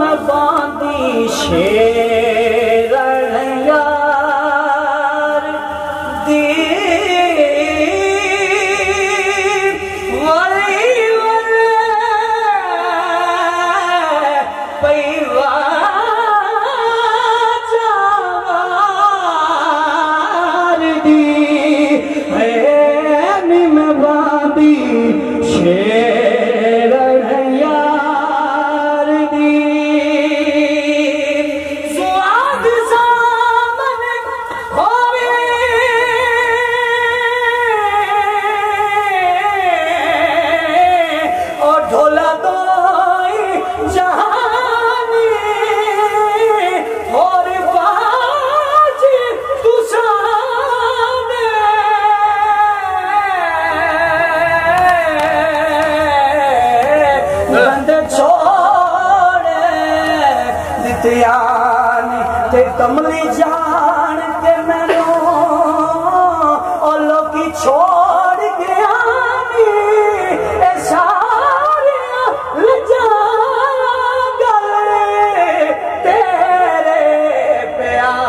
न बांदी कमली जान ते मो औ छोड़िय नी सारे लजा गले तेरे परी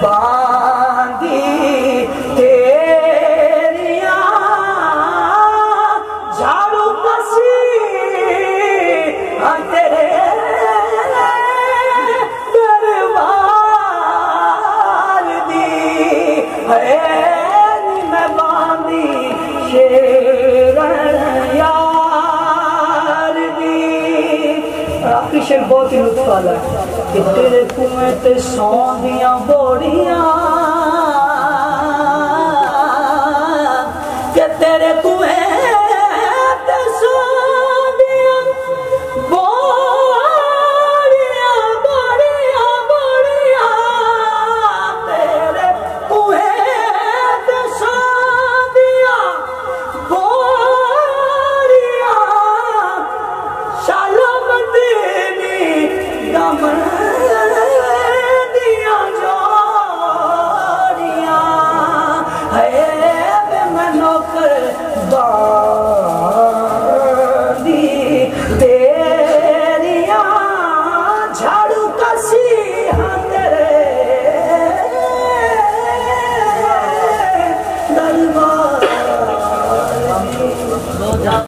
Bye. विषय बहुत ही लुत्फ आला कि तेरे कुएँ ते सौंदियाँ बोड़ियाँ कि तेरे कुएँ